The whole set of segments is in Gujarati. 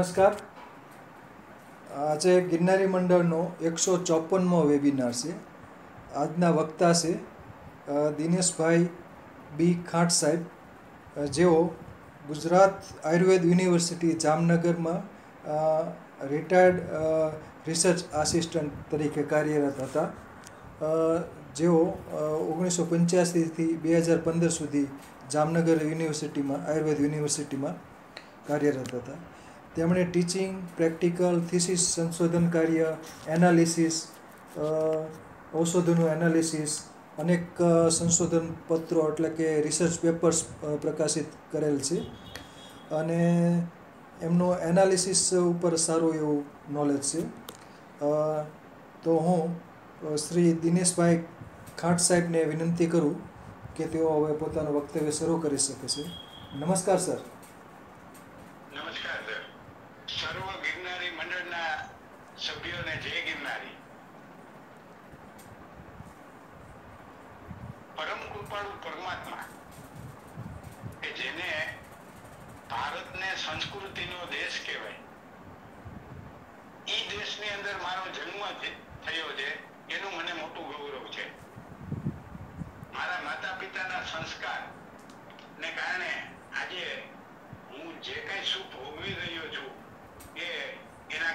નમસ્કાર. આજે ગિરનારી મંડળનો એકસો ચોપનમો વેબિનાર છે. આજના વક્તા છે દિનેશભાઈ બી ખાંટ સાહેબ. જેઓ ગુજરાત આયુર્વેદ યુનિવર્સિટી જામનગરમાં રિટાયર્ડ રિસર્ચ આસિસ્ટન્ટ તરીકે કાર્યરત હતા. જેઓ ઓગણીસો પંચ્યાસીથી બે હજાર પંદર સુધી જામનગર યુનિવર્સિટીમાં, આયુર્વેદ યુનિવર્સિટીમાં કાર્યરત હતા. તેમણે ટીચિંગ પ્રેક્ટિકલ થિસિસ સંશોધન કાર્ય એનાલિસિસ ઔષધોનું એનાલિસિસ અનેક સંશોધન પત્રો એટલે કે રિસર્ચ પેપર્સ પ્રકાશિત કરેલ છે. અને એમનો એનાલિસિસ ઉપર સારું એવું નોલેજ છે. તો હું શ્રી દિનેશભાઈ ખાંટ સાહેબને વિનંતી કરું કે તેઓ હવે પોતાનું વક્તવ્ય શરૂ કરી શકે છે. નમસ્કાર, સર. ભારતને સંસ્કૃતિનો દેશ કહેવાય. ઈ દેશની અંદર મારો જન્મ થયો છે, એનું મને મોટું ગૌરવ છે. મારા માતા પિતાના સંસ્કાર ને કારણે આજે હું જે કઈ સુખ ભોગવી રહ્યો છું, એ એના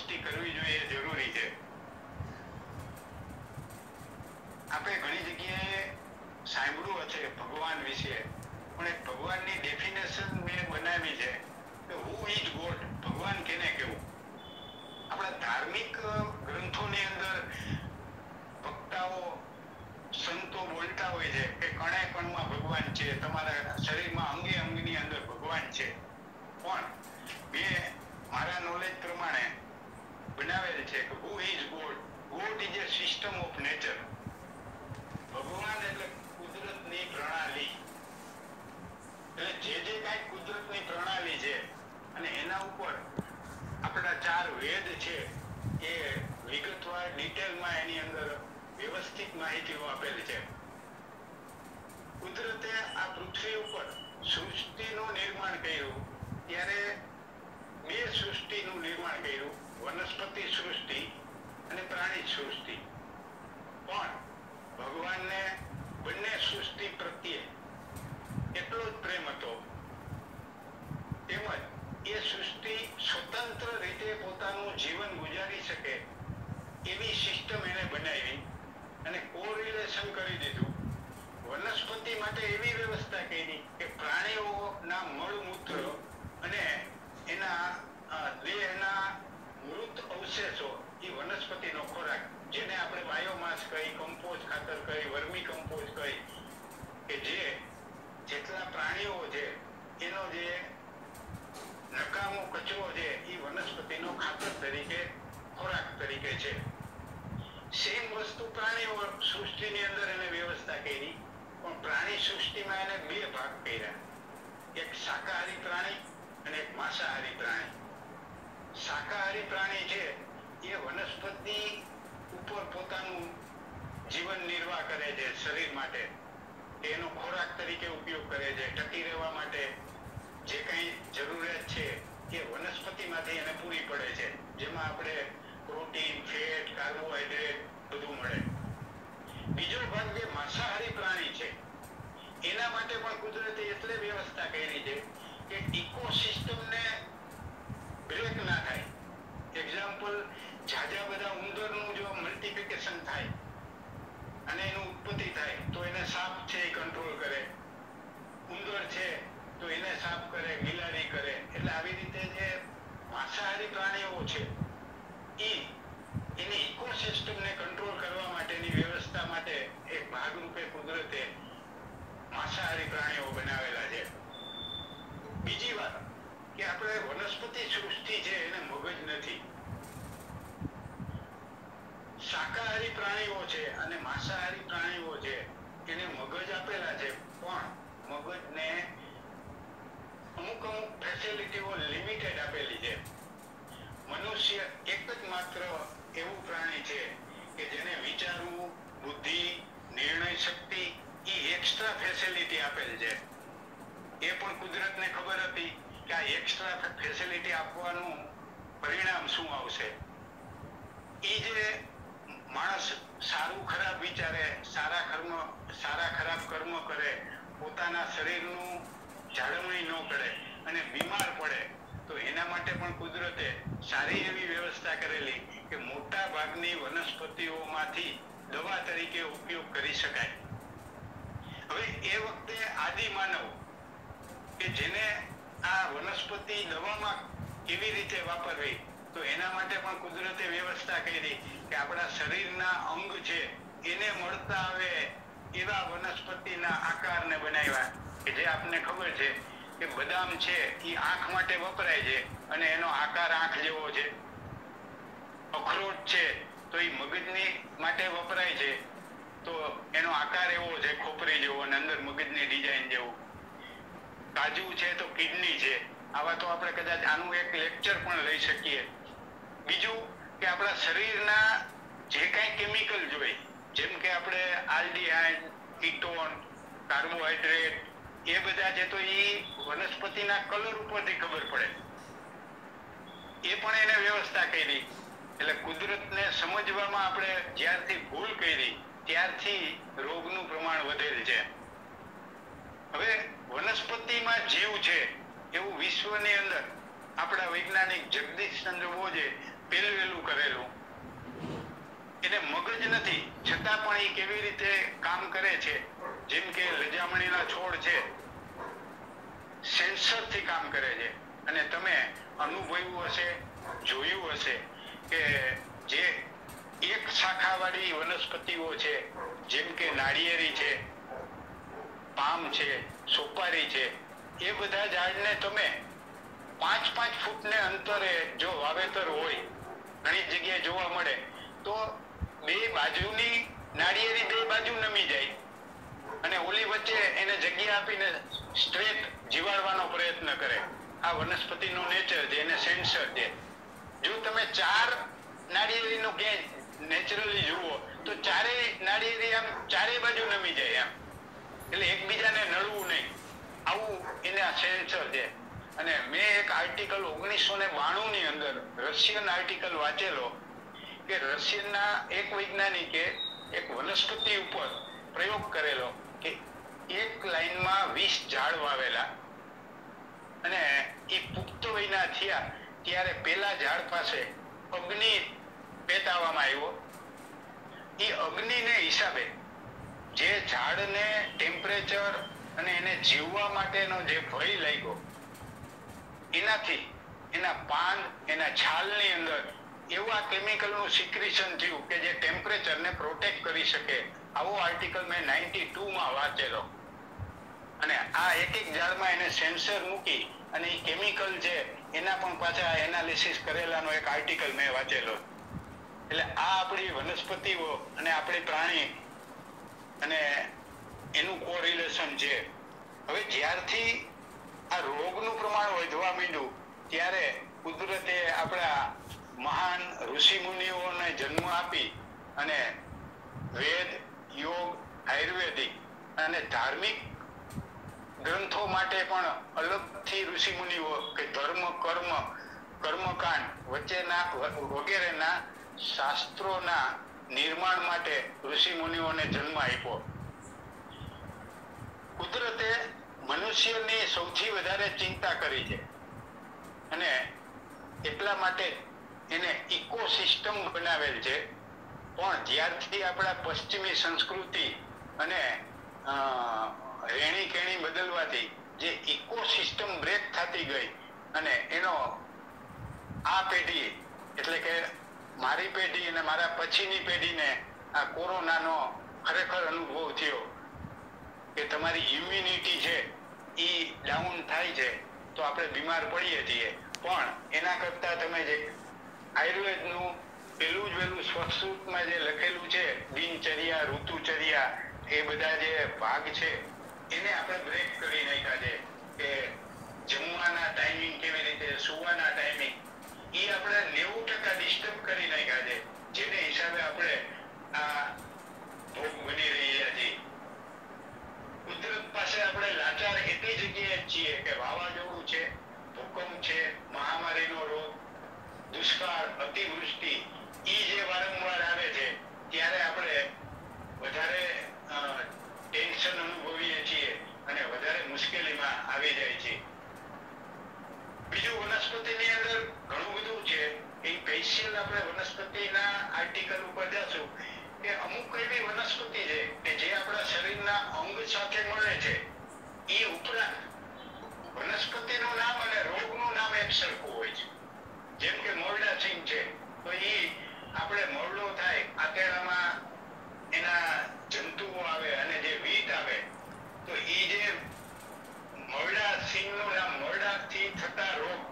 știi că nu વનસ્પતિ ઉપર પોતાનું જીવન નિર્વાહ કરે છે શરીર માટે. એનો ખોરાક તરીકે ઉપયોગ કરે છે. ટકી રહેવા માટે જે કંઈ જરૂરિયાત છે એ વનસ્પતિમાંથી એને પૂરી પડે છે. જેમાં આપણે પ્રોટીન, ફેટ, કાર્બોહાઈડ્રેટ બધું મળે. બીજો ભાગ જે માંસાહારી પ્રાણી છે, એના માટે પણ કુદરતે એટલે વ્યવસ્થા કરી છે કે ઇકોસિસ્ટમને બ્રેક ના થાય. એક્ઝામ્પલ ઝાઝા બધા ઉંદરનું જો મલ્ટીપ્લિકેશન થાય અને એનું ઉત્પત્તિ થાય, તો એને સાપ છે એ કંટ્રોલ કરે. ઉંદર છે, તો એને સાફ કરે, બિલાડી કરે. એટલે આવી રીતે જે માંસાહારી પ્રાણીઓ છે એ એની ઇકોસિસ્ટમને કંટ્રોલ કરવા માટેની વ્યવસ્થા માટે એક ભાગરૂપે કુદરતે માંસાહારી પ્રાણીઓ બનાવેલા છે. બીજી વાત કે આપણે વનસ્પતિ સૃષ્ટિ છે, એને મગજ નથી. શાકાહારી પ્રાણીઓ છે અને માંસાહારી પ્રાણીઓ છે. એને મગજ આપેલા છે. પણ મગજને અમુક અમુક ફેસિલિટીઓ લિમિટેડ આપેલી છે. મનુષ્ય એક જ માત્ર એવું પ્રાણી છે કે જેને વિચારવું, બુદ્ધિ, નિર્ણય શક્તિ એ એક્સ્ટ્રા ફેસિલિટી આપેલ છે. એ પણ કુદરતને ખબર હતી કે આ એક્સ્ટ્રા ફેસિલિટી આપવાનું પરિણામ શું આવશે? એ જે માણસ સારું ખરાબ વિચારે, સારા કર્મ, સારા ખરાબ કર્મ કરે, પોતાના શરીરનું જાળવણી ન કરે અને બીમાર પડે, તો એના માટે પણ કુદરતે સારી એવી વ્યવસ્થા કરેલી કે મોટા ભાગની વનસ્પતિઓમાંથી દવા તરીકે ઉપયોગ કરી શકાય. હવે એ વખતે આદિ માનવ કે જેને આ વનસ્પતિ દવામાં કેવી રીતે વાપરવી તો એના માટે પણ કુદરતે વ્યવસ્થા કરી કે આપણા શરીરના અંગ છે, એને મળતા આવે એવા વનસ્પતિના આકારને બનાવ્યા. કે જે આપને ખબર છે કે બદામ છે, એ આંખ માટે વપરાય છે અને એનો આકાર આંખ જેવો છે. અખરોટ છે, તો એ મગજની માટે વપરાય છે. તો એનો આકાર એવો છે, ખોપરી જેવો અને અંદર મગજની ડિઝાઇન જેવું. કાજુ છે, તો કિડની છે. આવા તો આપણે કદાચ આનું એક લેક્ચર પણ લઈ શકીએ. બીજું કે આપણા શરીરના જે કાંઈ કેમિકલ જોઈએ, જેમ કે આપણે આલ્ડીહાઇડ કીટોન કાર્બોહાઈડ્રેટ એ બધા છે તો એ વનસ્પતિના કલર ઉપરથી ખબર પડે. એ પણ એને વ્યવસ્થા કરી. એટલે કુદરતને સમજવામાં આપણે જ્યારથી ભૂલ કરી, ત્યારથી રોગનું પ્રમાણ વધેલ છે. હવે વનસ્પતિમાં જીવ છે, એવું વિશ્વની અંદર આપણા વૈજ્ઞાનિક જગદીશ ચંદ્ર બોઝે પેલું વહેલું કરેલું. એને મગજ નથી, છતાં પણ એ કેવી રીતે કામ કરે છે? જેમ કે લજામણીના છોડ છે. સેન્સરથી કામ કરે છે. અને તમે અનુભવ્યું હશે, જોયું હશે કે જે એક શાખાવાળી વનસ્પતિઓ છે, જેમ કે નાળિયેરી છે, પામ છે, સોપારી છે, એ બધા ઝાડને તમે પાંચ પાંચ ફૂટને અંતરે જો વાવેતર હોય ઘણી જગ્યાએ જોવા મળે, તો બે બાજુની નાળિયેરી બે બાજુ નમી જાય. અને ઓલી વચ્ચે એને જગ્યા આપીને સ્ટ્રેટ જીવાડવાનો પ્રયત્ન કરે. આ વનસ્પતિનું નેચર છે, એને સેન્સર છે. જો તમે ચાર નાળિયેરીનું ક્યાંય નેચરલી જુઓ, તો ચારેય નાળિયેરી આમ ચારેય બાજુ નમી જાય એમ. એટલે એકબીજાને નડવું નહીં. આવું એને સેન્સર છે. અને મેં એક આર્ટિકલ ઓગણીસો ને બાણું ની અંદર રશિયન આર્ટિકલ વાંચેલો કે રશિયનના એક વૈજ્ઞાનિકે એક વનસ્પતિ ઉપર પ્રયોગ કરેલો કે એક લાઈનમાં વીસ ઝાડ વાવેલા અને એ પુખ્ત વયના થયા ત્યારે પેલા ઝાડ પાસે અગ્નિ પેટાવવામાં આવ્યો. એ અગ્નિને હિસાબે જે ઝાડને ટેમ્પરેચર અને એને જીવવા માટેનો જે ભય લાગ્યો એનાથી, એના પાન એના છાલની અંદર એવા કેમિકલનું સિક્રિશન થયું કે જે ટેમ્પરેચરને પ્રોટેક્ટ કરી શકે. આવો આર્ટિકલ મેં નાઇન્ટી ટુમાં વાંચેલો. અને આ એક એક ઝાડમાં એને સેન્સર મૂકી અને એ કેમિકલ છે, એના પણ પાછા એનાલિસિસ કરેલાનો એક આર્ટિકલ મેં વાંચેલો. એટલે આ આપણી વનસ્પતિઓ અને આપણી પ્રાણી અને એનું કોરિલેશન છે. હવે જ્યારથી આ રોગનું પ્રમાણ વધવા માંડ્યું, ત્યારે કુદરતે આપણા મહાન ઋષિ મુનિઓને જન્મ આપી અને વેદ, યોગ, આયુર્વેદિક અને ધાર્મિક ગ્રંથો માટે પણ અલગથી ઋષિ મુનિઓ કે ધર્મ, કર્મ, કર્મકાંડ વચ્ચેના વગેરેના શાસ્ત્રોના નિર્માણ માટે ઋષિ મુનિઓને જન્મ આપ્યો. કુદરતે મનુષ્યની સૌથી વધારે ચિંતા કરી છે. અને એટલા માટે એને ઇકોસિસ્ટમ બનાવેલ છે. પણ જ્યારથી આપણા પશ્ચિમી સંસ્કૃતિ અને રેણી કહેણી બદલવાથી જે ઇકોસિસ્ટમ બ્રેક થતી ગઈ અને એનો આ પેઢી એટલે કે મારી પેઢી અને મારા પછીની પેઢીને આ કોરોનાનો ખરેખર અનુભવ થયો. કે તમારી ઇમ્યુનિટી છે એ ડાઉન થાય છે, તો આપણે બીમાર પડીએ છીએ. પણ એના કરતાં તમે જે આયુર્વેદનું પેલું જ પેલું સ્વસ્તમાં જે લખેલું છે, દિનચર્યા, ઋતુચર્યા, એ બધા જે ભાગ છે, એને આપણે બ્રેક કરી નાખ્યા છે કે જમવાના ટાઈમિંગ કેવી રીતે, સુવાના ટાઈમિંગ એ આપણે નેવું ટકા ડિસ્ટર્બ કરી નાખ્યા છે. જેને હિસાબે આપણે આ ભોગ બની રહ્યા છીએ. કુદરત પાસે આપણે લાચાર એટલી જગ્યાએ છીએ કે વાવાઝોડું છે, ભૂકંપ છે, મહામારીનો રોગ, દુષ્કાળ, અતિવૃષ્ટિ, ઈ જે વારંવાર આવે છે, ત્યારે આપણે વધારે ટેન્શન અનુભવીએ છીએ અને વધારે મુશ્કેલીમાં આવી જાય છે. બીજું વનસ્પતિની અંદર ઘણું બધું છે. એ સ્પેશિયલ આપણે વનસ્પતિના આર્ટિકલ ઉપર જશું. કે અમુક એવી વનસ્પતિ છે કે જે આપણા શરીરના અંગ સાથે મળે છે, એ ઉપરાંત વનસ્પતિનું નામ અને રોગનું નામ એક સરખું હોય છે. જેમ કે મોરડા સિંહ છે, તો એ આપણે મોરડો થાય આતેડામાં એના જંતુઓ આવે અને જે વીટ આવે, તો એ જે મોરડા સિંગનું નામ મોરડાથી થતા રોગ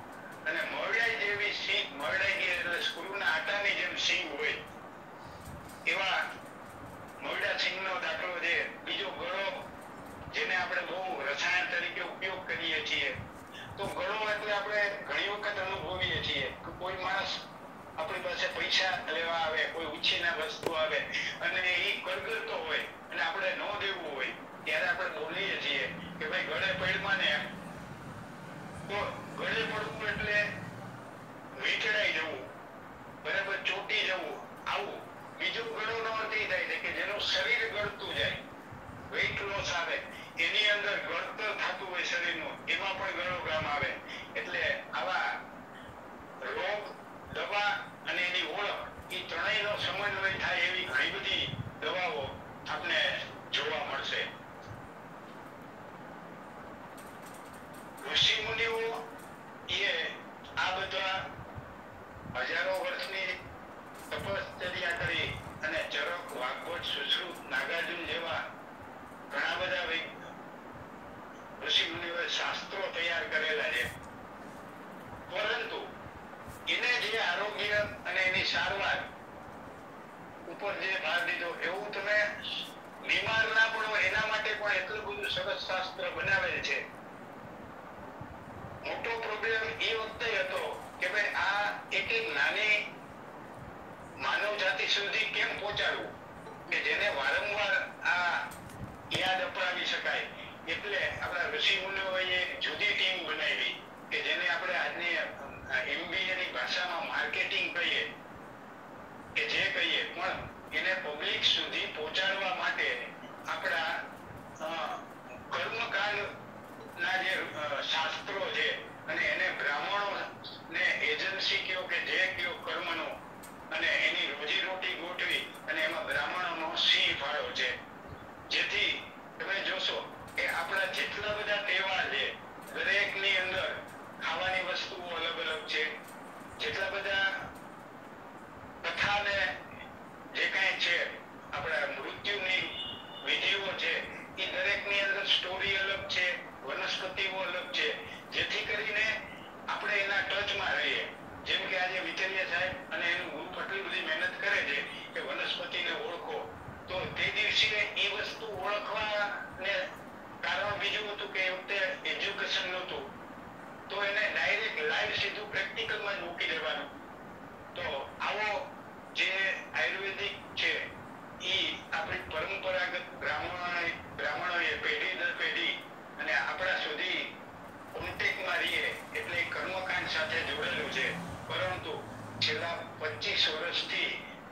દ્રષ્ટિ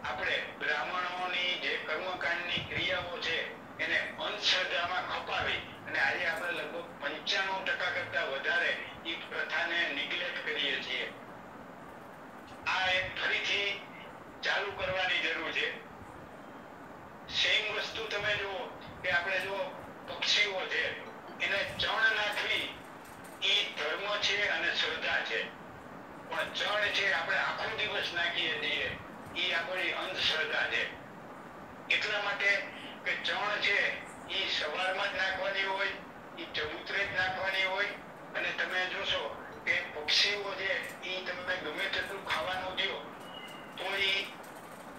આપણે બ્રાહ્મણોની જે કર્મકાંડની ક્રિયાઓ છે, એને અંધશ્રદ્ધામાં ખપાવી અને આજે આપણે લગભગ પંચાણું ટકા કરતા વધારે એ પ્રથાને નિગ્લેક્ટ કરીએ છીએ. આ એક ફરીથી ચાલુ કરવાની જરૂર છે. સેમ વસ્તુ તમે જુઓ કે આપણે જો પક્ષીઓ છે, એને ચણ નાખવી એ ધર્મ છે અને શ્રદ્ધા છે. પણ ચણ છે, આપણે આખો દિવસ નાખીએ છીએ. એ આપણી અંધશ્રદ્ધા છે. એટલા માટે કે ચણ છે, એ સવારમાં જ નાખવાની હોય, એ ચબૂતરે જ નાખવાની હોય. અને તમે જોશો કે પક્ષીઓ છે, એ તમને ગમે તેટલું ખાવાનું દો, તો એ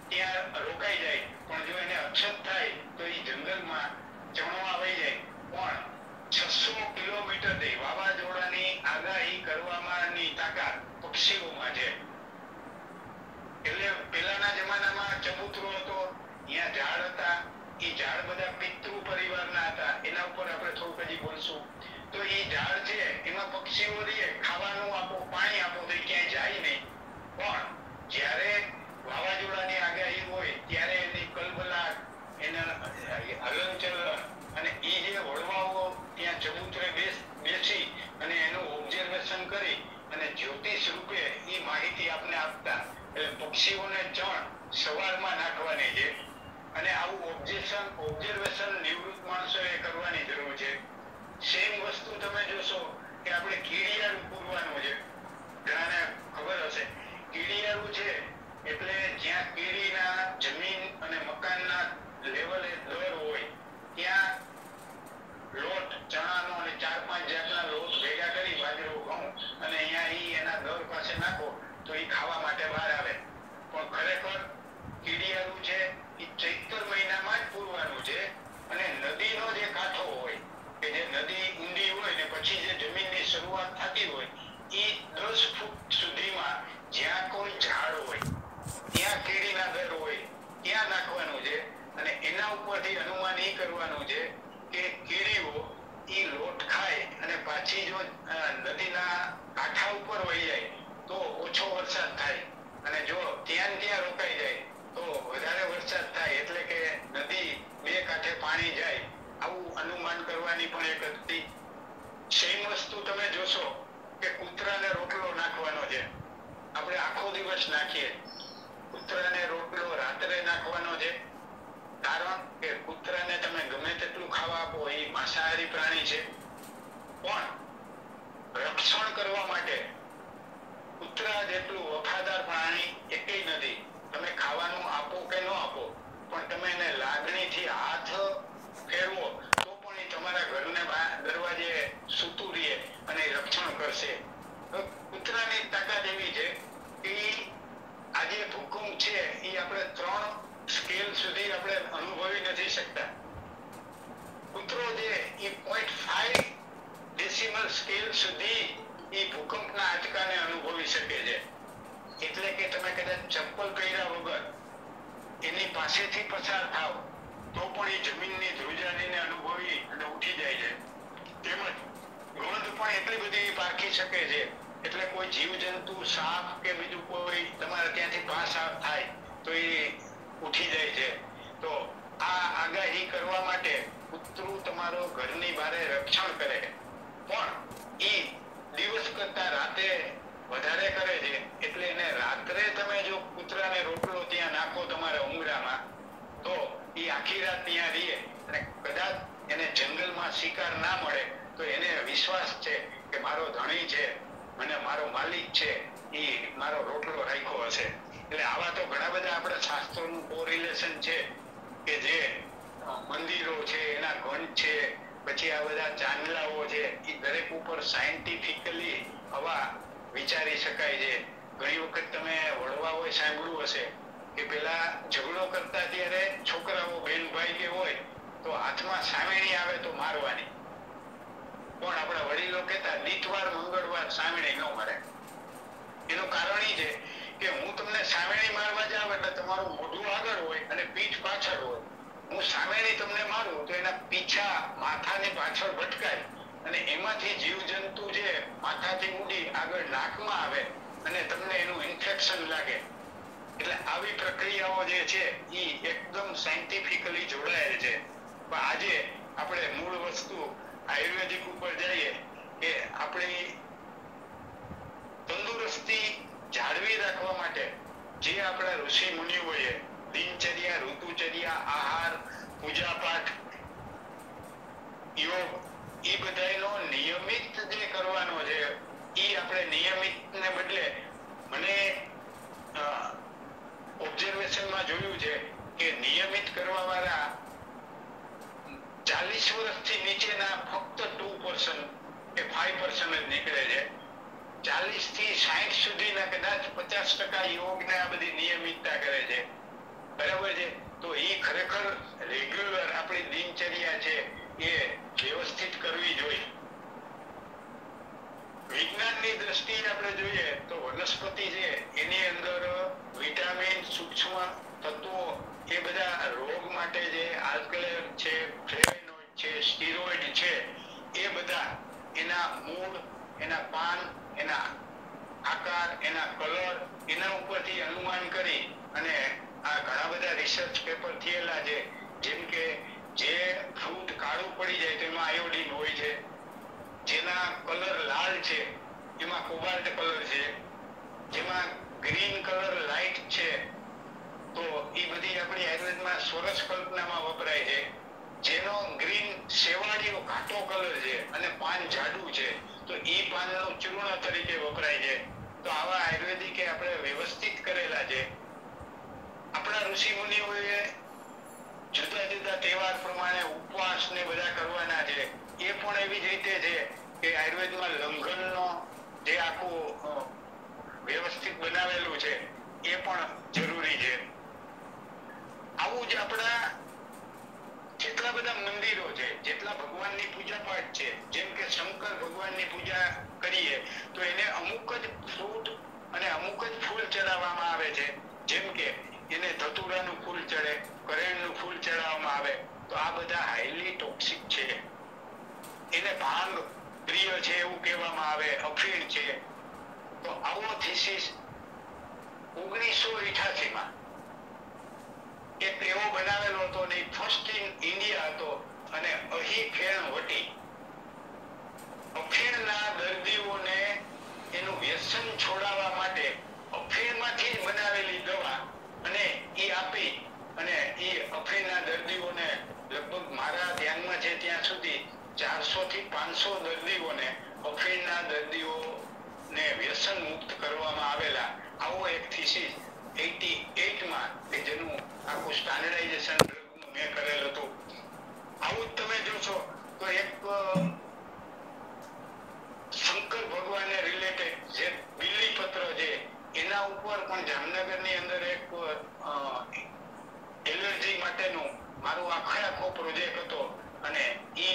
ત્યાં રોકાઈ જાય. પણ જો એને અછત થાય, તો એ જંગલમાં ચણો આવી જાય. પણ છસો કિલોમીટર વાવાઝોડાની આગાહી કરવામાં તાકાત પક્ષીઓમાં છે. એટલે પેલાના જમાનામાં ચબૂતરો હતો ત્યાં ઝાડ હતા, એ ઝાડ બધા પિતૃ પરિવારના હતા, એના ઉપર આપણે થોડુંક હજી બોલશું. તો એ ઝાડ છે, એમાં પક્ષીઓ રહે ખાવાનું આપો, પાણી આપો, તો ક્યાંય જાય નહીં. પણ જ્યારે વાવાઝોડાની આગાહી હોય, ત્યારે એની કલબલાટ, એના હલનચલન અને એ જે વળવાઓ ત્યાં ચબૂતરે બેસી અને એનું ઓબ્ઝર્વેશન કરી અને જ્યોતિષ રૂપે એ માહિતી આપને આપતા. એટલે પક્ષીઓને ચણ સવારમાં નાખવાની છે. અને આવું ઓબ્જેક્શન ઓબ્ઝર્વ એવું કહેતા દીઠવાર મંગળવાર સામેણી ન મળે એનું કારણ છે કે હું તમને સામેણી મારવા જાવ એટલે તમારું મોઢું આગળ હોય અને પીઠ પાછળ હોય. હું સામેણી તમને મારું તો એના પીછા માથાની પાછળ ભટકાય અને એમાંથી જીવજંતુ જે માથાથી ઉડી આગળ નાકમાં આવે અને તમને એનું ઇન્ફેક્શન લાગે. એટલે આવી પ્રક્રિયાઓ જે છે એ એકદમ સાયન્ટિફિકલી જોડાયેલ છે. આજે આપણે મૂળ વસ્તુ આયુર્વેદિક ઉપર જઈએ કે આપણી તંદુરસ્તી જાળવી રાખવા માટે જે આપણા ઋષિ મુનિઓએ દિનચર્યા, ઋતુચર્યા, આહાર, પૂજા પાઠ, યોગ એ બધાનો નિયમિત જે કરવાનો છે એ આપણે નિયમિત ને બદલે મને ઓબ્ઝર્વેશનમાં જોયું છે કે નિયમિત કરવા વાળા ચાલીસ વર્ષથી નીચેના ફક્ત ટુ પર્સન્ટ કે ફાઈવ પર્સન્ટ નીકળે છે. ચાલીસથી સાહીઠ સુધીના કદાચ પચાસ ટકા યોગ ને આ બધી નિયમિતતા કરે છે. બરાબર છે? તો એ ખરેખર રેગ્યુલર આપણી દિનચર્યા છે એ વ્યવસ્થિત કરવી જોઈએ. વિજ્ઞાનની દ્રષ્ટિએ આપણે જોઈએ તો વનસ્પતિ છે, એની અંદર વિટામિન, સૂક્ષ્મ તત્વો એ બધા રોગ માટે જે આલ્કલેર છે ફ્લેવોનોઇડ છે, સ્ટીરોઇડ છે, એ બધા એના મૂળ, એના પાન, એના આકાર, એના કલર, એના ઉપરથી અનુમાન કરી અને આ ઘણા બધા રિસર્ચ પેપર થયેલા છે. જેમ કે જે ફ્રૂટ કાળું પડી જાય તેમાં આયોડિન હોય છે. જેના કલર લાલ છે, એમાં કોબાલ્ટ કલર છે. જેમાં ગ્રીન કલર લાઇટ છે, તો એ બધી આપણી આયુર્વેદમાં સ્વરસ કલ્પનામાં વપરાય છે. જેનો ગ્રીન શેવાળીઓ ઘાટો કલર છે અને પાન જાડું છે, તો એ પાનનું ચૂર્ણ તરીકે વપરાય છે. તો આવા આયુર્વેદિકે આપણે વ્યવસ્થિત કરેલા છે. આપણા ઋષિ મુનિઓએ જુદા જુદા તહેવાર પ્રમાણે ઉપવાસ ને બધા કરવાના છે. એ પણ એવી જ રીતે છે કે આયુર્વેદમાં લંઘનનો જે આખું વ્યવસ્થિત બનાવેલું છે, એ પણ જરૂરી છે. આવું જ આપણા જેટલા બધા મંદિરો છે, જેટલા ભગવાનની પૂજા પાઠ છે, જેમ કે શંકર ભગવાનની પૂજા કરીએ, તો એને અમુક જ ફ્રૂટ અને અમુક જ ફૂલ ચડાવવામાં આવે છે. જેમ કે એને ધતુરાનું ફૂલ ચડે, કરેણનું ફૂલ ચડાવવામાં આવે, તો આ બધા હાઈલી ટોક્સિક છે. એને ભાંગ પ્રિય છે એવું કહેવામાં આવે, અફીણ છે. તો આવો થીસીસ ઓગણીસો માં એક એવો બનાવેલો હતો ને ફર્સ્ટ ઇન ઇન્ડિયા હતો અને અહીં ફેણ વટી. અફીણના દર્દીઓને એનું વ્યસન છોડાવવા માટે અફીણમાંથી બનાવેલી દવા અને એ આપી અને એ અફીણના દર્દીઓને લગભગ મારા ધ્યાનમાં છે ત્યાં સુધી ચારસો થી પાંચસો દર્દીઓને અફીણના દર્દીઓને વ્યસન મુક્ત કરવામાં આવેલા. આવો એક થીસીસ માં કે જેનું આખું સ્ટાન્ડર્ડાઇઝેશન મેં કરેલ હતું. આવું જ તમે જોશો તો એક શંકર ભગવાનને રિલેટેડ જે બિલ્લી પત્ર છે, એના ઉપર પણ જામનગરની અંદર એક એલર્જી માટેનું મારું આખે આખો પ્રોજેક્ટ હતો અને એ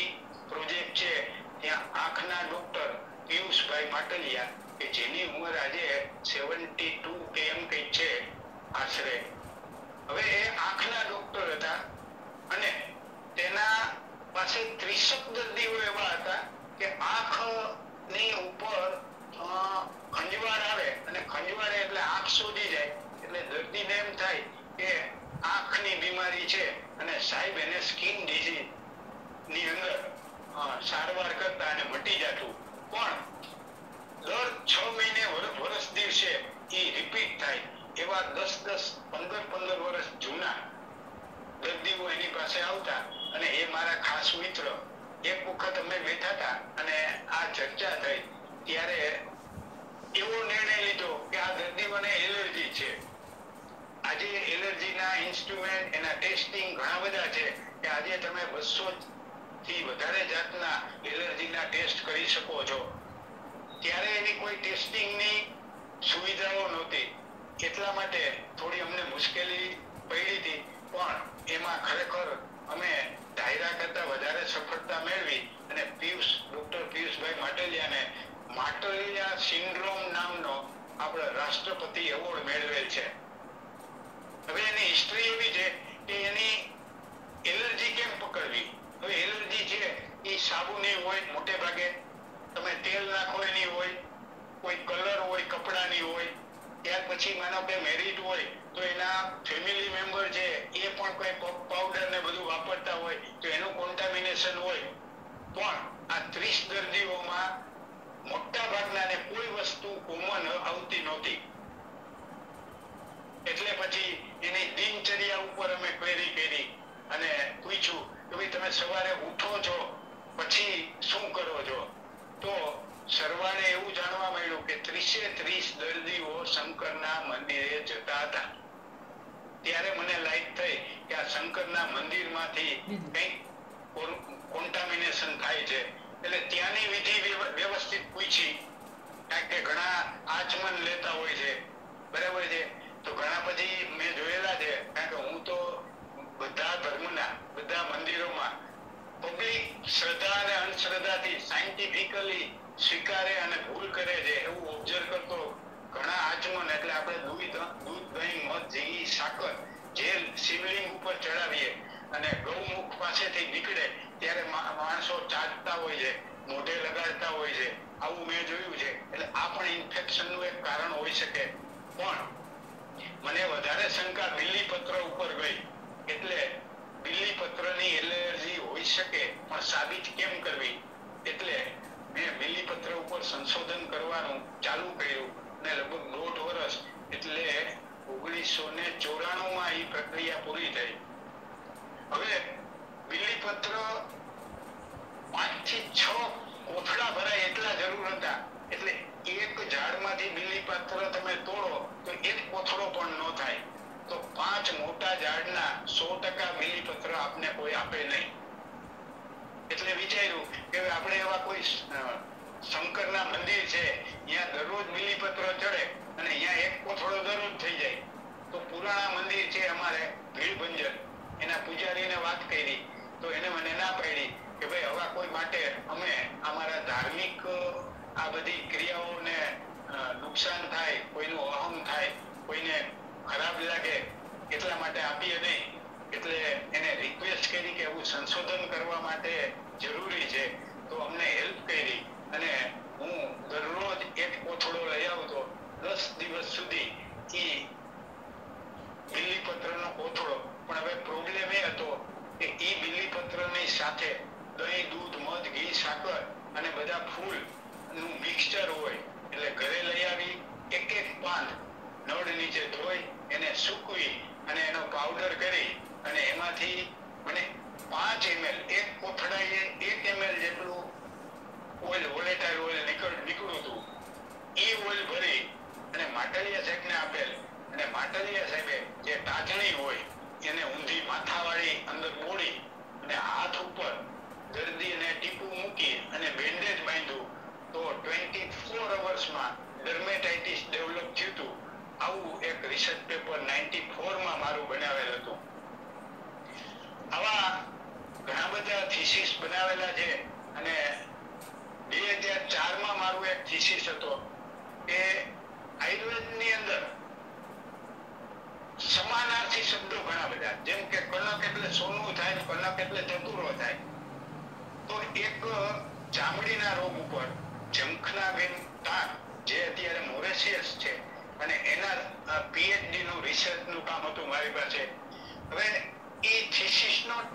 પ્રોજેક્ટ છે ત્યાં આંખના ડોક્ટર પિયુષભાઈ પાટલિયા કે જેની ઉંમર આજે સેવન્ટી ટુ એમ કઈ છે આશરે. હવે એ આંખના ડોક્ટર હતા અને તેના પાસે ત્રીસક દર્દીઓ એવા હતા કે આંખની ઉપર ખંજવાળ આવે અને ખંજવાળ એટલે આંખ સોજી જાય. એટલે દર્દીને એમ થાય કે આંખની બીમારી છે અને સાહેબ એને સ્કિન ડિઝીઝની અંદર સારવાર કરતા અને મટી જતું. પણ દર છ મહિને વર્ષ દિવસે એ રિપીટ થાય. એવા દસ દસ, પંદર પંદર વર્ષ જૂના દર્દીઓ એની પાસે આવતા અને એ મારા ખાસ મિત્ર એક વખત અમે બેઠા હતા અને આ ચર્ચા થઈ. ત્યારે એવો નિર્ણય લીધો કે આ દર્દીઓને એલર્જી છે. આજે એલર્જીના ઇન્સ્ટ્રુમેન્ટ, એના ટેસ્ટિંગ ઘણા બધા છે કે આજે તમે બસો થી વધારે જાતના એલર્જીના ટેસ્ટ કરી શકો છો. ત્યારે એની કોઈ ટેસ્ટિંગની સુવિધાઓ નહોતી. એટલા માટે થોડી અમને મુશ્કેલી પડી હતી. પણ એમાં ખરેખર અમે ધાયરા કરતા વધારે સફળતા મેળવી અને પિયુષ, ડોક્ટર પિયુષભાઈ માટલિયાને માટલિયા સિન્ડ્રોમ નામનો આપણો રાષ્ટ્રપતિ એવોર્ડ મેળવેલ છે. હવે એની હિસ્ટ્રી એવી છે કે એની એલર્જી કેમ પકડવી? હવે એલર્જી છે એ સાબુ નહીં હોય મોટે ભાગે તમે તેલ નાખો એની હોય, કોઈ કલર હોય, કપડાની હોય, ત્યાર પછી માનો કે મેરિડ હોય, તો એના ફેમિલી મેમ્બર છે એ પણ કોઈ પાવડર ને બધું વાપરતા હોય, તો એનું કોન્ટામિનેશન હોય. પણ આ ત્રીસ દર્દીઓમાં મોટા ભાગનાને કોઈ વસ્તુ કોમન આવતી નહોતી. એટલે પછી એની દિનચર્યા ઉપર અમે ક્વેરી કરી અને પૂછ્યું કે ભાઈ તમે સવારે ઉઠો છો, પછી શું કરો છો? તો સરવાળે એવું જાણવા મળ્યું કે ત્રીસે ત્રીસ દર્દીઓ શંકરના મંદિરે જતા હતા. ત્યારે મને લાઈટ થઈ કે આ શંકરના મંદિરમાંથી કંઈક કોન્ટામિનેશન થાય છે. એટલે ત્યાંની વિધિ વ્યવસ્થિત પૂછી. કારણ કે ઘણા આચમન લેતા હોય છે. બરાબર છે? તો ઘણા સ્વીકારે અને ભૂલ કરે છે એવું ઓબ્ઝર્વ કરતો ઘણા આચમન એટલે આપણે દૂધ દૂધ દહીં મધ ઘી સાકર જે શિવલિંગ ઉપર ચડાવીએ અને ગૌમુખ પાસેથી નીકળે ત્યારે માણસો ચાટતા હોય છે, મોઢે લગાડતા હોય છે. આવું મેં જોયું છે. એટલે આ પણ ઇન્ફેક્શનનું એક કારણ હોઈ શકે. પણ મને વધારે શંકા બિલ્લીપત્ર ઉપર ગઈ. એટલે બિલ્લીપત્રની એલર્જી હોઈ શકે, પણ સાબિત કેમ કરવી? એટલે મેં બિલીપત્ર ઉપર સંશોધન કરવાનું ચાલુ કર્યું ને લગભગ દોઢ વર્ષ એટલે ઓગણીસો ને ચોરાણું માં એ પ્રક્રિયા પૂરી થઈ. હવે બિલ્લીપત્ર પાંચથી છ કોથળા ભરાય એટલા જરૂર હતા. એટલે એક ઝાડમાંથી બિલ્લીપત્ર તમે તોડો તો એક કોથળો પણ ન થાય. તો પાંચ મોટા ઝાડના સો ટકા બિલીપત્ર આપને કોઈ આપે નહીં. એટલે વિચાર્યું કે આપણે એવા કોઈ શંકરના મંદિર છે, ત્યાં દરરોજ બિલીપત્ર ચડે અને ત્યાં એક કોથળો દરરોજ થઈ જાય. તો પુરાણા મંદિર છે અમારે ભીડભંજન એના પૂજારીને વાત કરી. તો એને મને ના પાડી કે ભાઈ હવા કોઈ માટે અમે અમારા ધાર્મિક આ બધી ક્રિયાઓને નુકસાન થાય, કોઈનું અહમ થાય, કોઈને ખરાબ લાગે, એટલા માટે આપીએ નહીં. એટલે એને રિક્વેસ્ટ કરી કે એવું સંશોધન કરવા માટે જરૂરી છે, તો અમને હેલ્પ કરી અને હું દરરોજ એક કોથળો લઈ આવતો, દસ દિવસ સુધી એ બિલીપત્રનો કોથળો. પણ હવે પ્રોબ્લેમ એ હતો કે એ બિલીપત્રની સાથે દહીં, દૂધ, મધ, ઘી, સાકર અને બધા ફૂલનું મિક્સચર હોય, એટલે ઘરે લઈ આવી એક એક પાન નળ નીચે ધોઈ, એને સૂકવી અને એનો પાવડર કરી અને એમાંથી મને પાંચ એમએલ એક કોથળાએ એક એમએલ જેટલું ઓઇલ વોલેટાઇલ ઓઇલ નીકળ, નીકળ્યું હતું. એ ઓઇલ ભરી અને માટલિયા સાહેબને આપેલ. અને માટલિયા સાહેબે જે તાજણી હોય એને ઊંધી માથાવાળી અંદર બોળી અને હાથ ઉપર દર્દીને ટીપું મૂકી અને બેન્ડેજ બાંધ્યું તો ટ્વેન્ટી ફોર અવર્સમાં ડર્મેટાઇટિસ ડેવલપ થયું હતું. આવું એક રિસર્ચ પેપર નાઇન્ટી ફોરમાં મારું બનાવેલ હતું. આવા ઘણા બધા થીસીસ બનાવેલા છે અને બે હજાર ચારમાં મારું એક થીસીસ હતો કે આયુર્વેદની અંદર સમાનાર્થી શબ્દો ઘણા બધા. જેમ કે કલક એટલે સોનું થાય, કલક એટલે ચતુરો થાય. તો એક ચામડીના રોગ ઉપર જંખનાબેન તાર, જે અત્યારે મોરેશિયસ છે, અને એના પીએચડી નું રિસર્ચનું કામ હતું મારી પાસે. હવે એ થીસીસ નો ટાઇટલ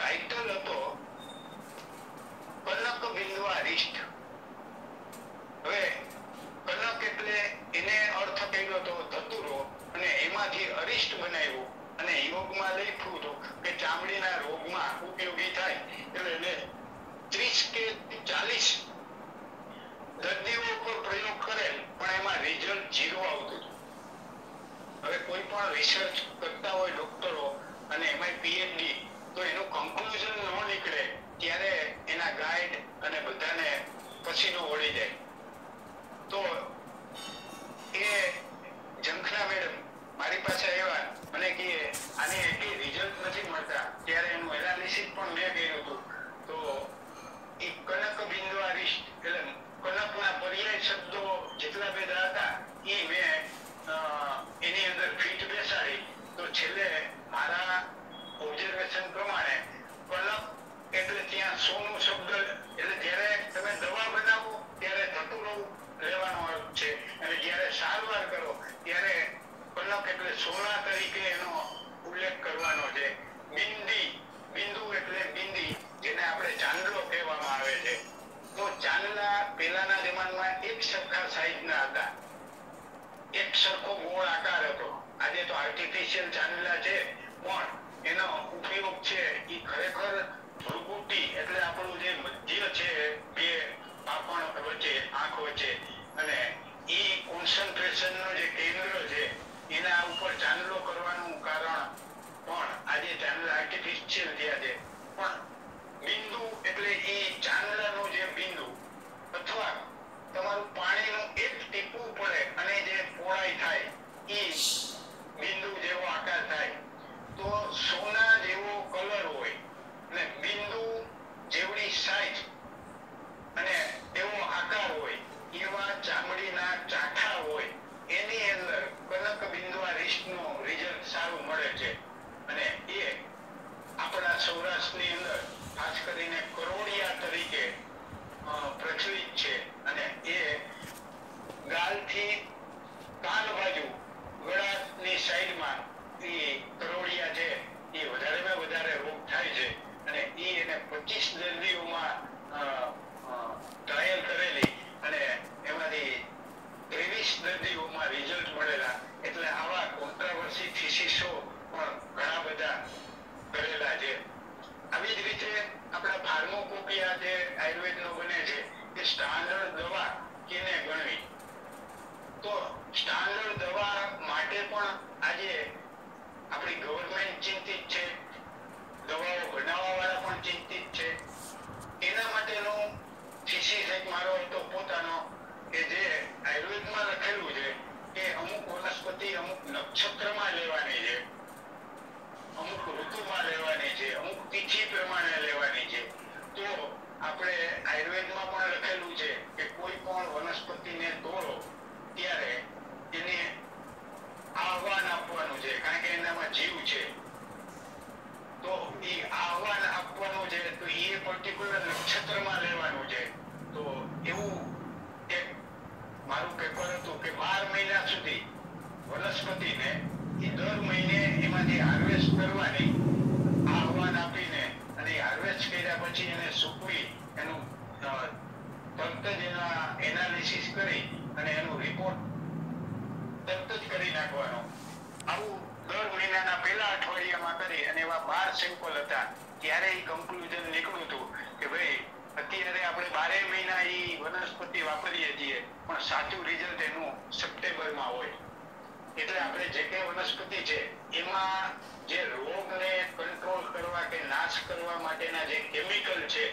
વચ્ચે છે. અને એ કોન્સન્ટ્રેશન નો જે કેન્દ્ર છે, એના ઉપર ચાંદલો કરવાનું કારણ પણ આજે ચાંદલા આર્ટિફિશિયલ થયા છે પણ બિંદુ એટલે એ ચાંદલાનો જે બિંદુ અથવા તમારું પાણીનું એક ટીપું પડે અને જે પહોળાઈ થાય એ બિંદુ જેવો આકાર થાય તો સોના જેવો કલર હોય અને બિંદુ જેવડી સાઈઝ અને એવો આકાર હોય એવા ચામડીના ચાઠા હોય એની અંદર કનક બિંદુઆ રિસ્ટનું રિઝલ્ટ સારું મળે છે અને એ આપણા સૌરાષ્ટ્રની અંદર ખાસ કરીને કરોડિયા તરીકે અ, પ્રચલિત છે અને એ ગાલથી કાન બાજુ ગળાની સાઈડમાં એ કરોડિયા છે એ વધારેમાં વધારે રોગ થાય છે અને એ એને પચીસ દર્દીઓમાં ટ્રાયલ કરેલી અને એમાંથી ત્રેવીસ દર્દીઓમાં રિઝલ્ટ મળેલા એટલે આવા કોન્ટ્રાવર્સી થીસીસો પણ ઘણા બધા કરેલા છે આવી જ રીતે આપણા ફાર્મોકોપિયા જે આયુર્વેદનો બને છે એ સ્ટાન્ડર્ડ દવા કેને ગણવી તો સ્ટાન્ડર્ડ દવા માટે પણ આજે આપણી ગવર્મેન્ટ ચિંતિત છે દવાઓ બનાવવા વાળા પણ ચિંતિત છે એના માટેનો થીસીસ એક મારો તો પોતાનો કે જે આયુર્વેદમાં લખેલું છે કે અમુક વનસ્પતિ અમુક નક્ષત્રમાં લેવાની છે. અમુક ઋતુમાં લેવાની છે, અમુક તિથિ પ્રમાણે લેવાની છે. તો આપણે આયુર્વેદમાં પણ લખેલું છે કે કોઈ પણ વનસ્પતિને તોડો ત્યારે એને આહવાન આપવાનું છે, કારણ કે એનામાં જીવ છે. તો એ આહવાન આપવાનું છે, તો એ પર્ટિક્યુલર નક્ષત્રમાં લેવાનું છે. તો એવું એક મારું પેપર હતું કે બાર મહિના સુધી વનસ્પતિને એ દર મહિને એમાંથી હાર્વેસ્ટ કરવાની આહવાન આપીને અને હાર્વેસ્ટ કર્યા પછી એને સૂકવી, એનું તરત જ એના એનાલિસિસ કરી અને એનો રિપોર્ટ તરત જ કરી નાખવાનો. આવું દર મહિનાના પહેલા અઠવાડિયામાં કરી અને એવા બાર સેમ્પલ હતા. ત્યારે એ કન્ક્લુઝન નીકળ્યું હતું કે ભાઈ અત્યારે આપણે બારે મહિના એ વનસ્પતિ વાપરીએ છીએ, પણ સાચું રિઝલ્ટ એનું સપ્ટેમ્બરમાં હોય. એટલે આપણે જે કઈ વનસ્પતિ છે, એમાં જે રોગને કંટ્રોલ કરવા કે નાશ કરવા માટેના જે કેમિકલ છે,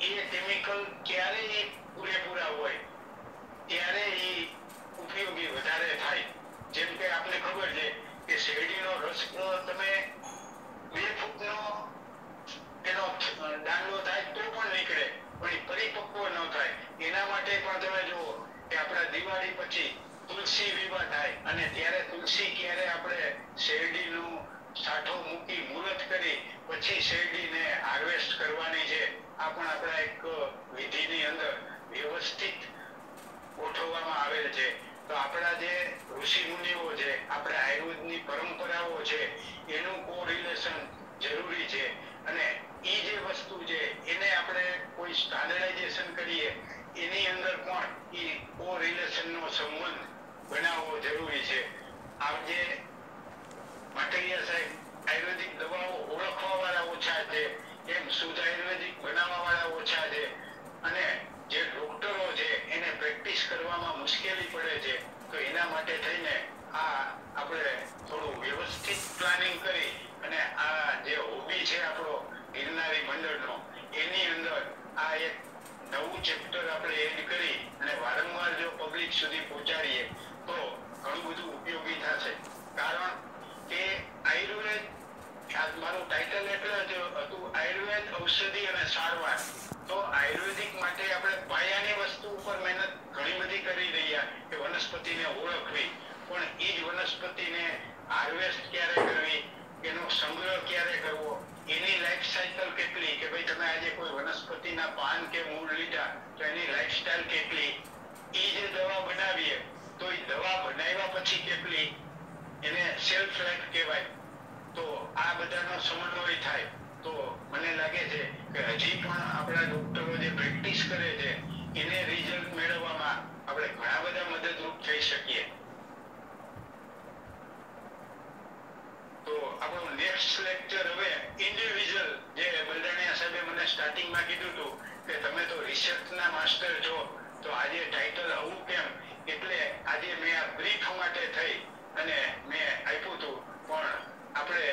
એ કેમિકલ ક્યારે પૂરેપૂરા હોય, ત્યારે એ ઉપયોગી વધારે થાય. જેમ કે આપણે ખબર છે કે શેરડીનો રસ તમે બે ફૂટનો એનો દાંડો થાય તો પણ નીકળે, પણ એ પરિપક્વ ન થાય. એના માટે પણ તમે જુઓ કે આપણા દિવાળી પછી તુલસી વિવાહ થાય અને ત્યારે તુલસી ક્યારે આપણે શેરડીનું સાઠો મૂકી મુહૂર્ત કરી, પછી શેરડીને હાર્વેસ્ટ કરવાની છે, આ પણ આપણા એક વિધિની અંદર વ્યવસ્થિત ગોઠવવામાં આવેલ છે. તો આપણા જે ઋષિ મુનિઓ છે, આપણા આયુર્વેદની પરંપરાઓ છે, એનું કોરિલેશન જરૂરી છે. અને એ જે વસ્તુ છે, એને આપણે કોઈ સ્ટાન્ડર્ડાઇઝેશન કરીએ, એની અંદર પણ એ કોરિલેશનનો સંબંધ બનાવવો જરૂરી છે. આ જે માટે સાહેબ, આયુર્વેદિક દવાઓ ઓળખવા વાળા ઓછા છે, એમ શુદ્ધ આયુર્વેદિક બનાવવા વાળા ઓછા છે, અને જે ડોક્ટરો છે, એને પ્રેક્ટિસ કરવામાં મુશ્કેલી પડે છે, તો એના માટે થઈને આ આપણે થોડું વ્યવસ્થિત પ્લાનિંગ કરી અને આ જે હોબી છે આપણો ગિરનારી મંડળનો, એની અંદર આ એક નવું ચેપ્ટર આપણે એડ કરી અને વારંવાર જો પબ્લિક સુધી પહોંચાડીએ, તો ઘણું બધું ઉપયોગી થશે. કારણ કે આયુર્વેદ મારું ટાઇટલ એટલે જ હતું આયુર્વેદ ઔષધિ અને સારવાર. તો આયુર્વેદિક માટે આપણે પાયાની વસ્તુ ઉપર મહેનત ઘણી બધી કરી રહ્યા કે વનસ્પતિને ઓળખવી. પણ એ જ વનસ્પતિને હાર્વેસ્ટ ક્યારે કરવી? એનો સંગ્રહ ક્યારે કરવો? એની લાઈફ સાયકલ કેટલી? કે ભાઈ તમે આજે કોઈ વનસ્પતિના પાન કે મૂળ લીધા, તો એની લાઈફ સ્ટાઇલ કેટલી? એ જે દવા બનાવીએ, તો એ દવા બનાવ્યા પછી કેટલી? એને સેલ્ફ લાઈફ કહેવાય. તો આ બધાનો સમન્વય થાય. તો મને લાગે છે કે હજી પણ આપણા ડોક્ટરો જે પ્રેક્ટિસ કરે છે, એને રિઝલ્ટ મેળવવામાં આપણે ઘણા બધા મદદરૂપ થઈ શકીએ. નેક્સ્ટ લેક્ચર હવે ઇન્ડિવિડ્યુઅલ જે બલદાણિયા સાહેબે મને સ્ટાર્ટિંગમાં કીધું હતું કે તમે તો રિસર્ચના માસ્ટર છો, તો આજે ટાઇટલ આવું કેમ? એટલે આજે મેં આ બ્રીફ માટે થઈ અને મેં આપ્યું હતું. પણ આપણે